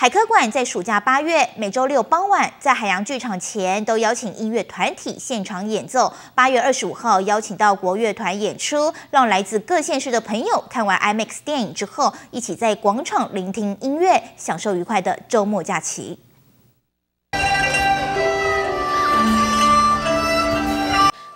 海科馆在暑假八月每周六傍晚，在海洋剧场前都邀请音乐团体现场演奏。八月二十五号邀请到国乐团演出，让来自各县市的朋友看完 IMAX 电影之后，一起在广场聆听音乐，享受愉快的周末假期。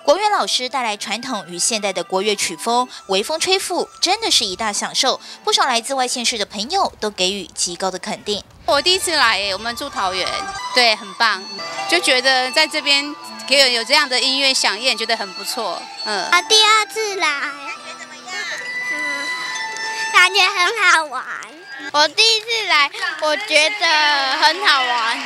国乐老师带来传统与现代的国乐曲风，微风吹拂，真的是一大享受。不少来自外县市的朋友都给予极高的肯定。我第一次来，我们住桃园，对，很棒，就觉得在这边给有有这样的音乐响应，觉得很不错。嗯，啊，第二次来，感觉怎么样？嗯，感觉很好玩。我第一次来，我觉得很好玩。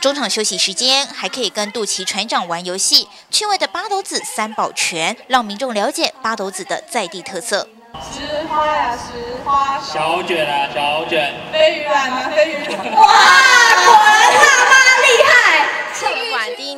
中场休息时间，还可以跟肚脐船长玩游戏。趣味的八斗子三宝泉，让民众了解八斗子的在地特色。石花呀，石花。小卷啊，小卷。飞鱼卵啊，飞鱼。哇，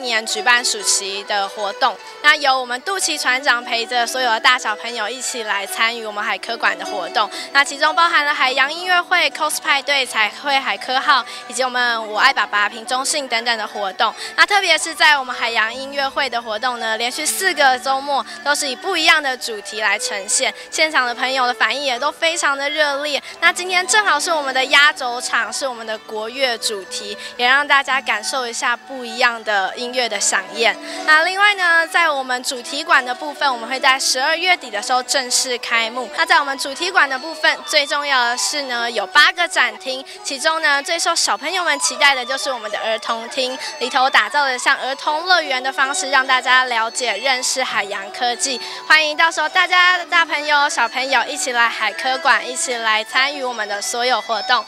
年举办暑期的活动，那由我们肚脐船长陪着所有的大小朋友一起来参与我们海科馆的活动。那其中包含了海洋音乐会、cos 派对、彩绘海科号，以及我们我爱爸爸、平中信等等的活动。那特别是在我们海洋音乐会的活动呢，连续四个周末都是以不一样的主题来呈现，现场的朋友的反应也都非常的热烈。那今天正好是我们的压轴场，是我们的国乐主题，也让大家感受一下不一样的。音乐的响宴。那另外呢，在我们主题馆的部分，我们会在十二月底的时候正式开幕。那在我们主题馆的部分，最重要的是呢，有八个展厅，其中呢，最受小朋友们期待的就是我们的儿童厅，里头打造的像儿童乐园的方式，让大家了解、认识海洋科技。欢迎到时候大家大朋友、小朋友一起来海科馆，一起来参与我们的所有活动。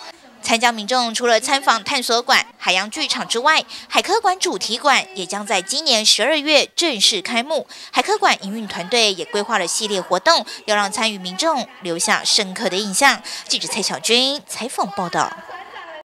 参加民众除了参访探索馆、海洋剧场之外，海科馆主题馆也将在今年十二月正式开幕。海科馆营运团队也规划了系列活动，要让参与民众留下深刻的印象。记者蔡小军采访报道。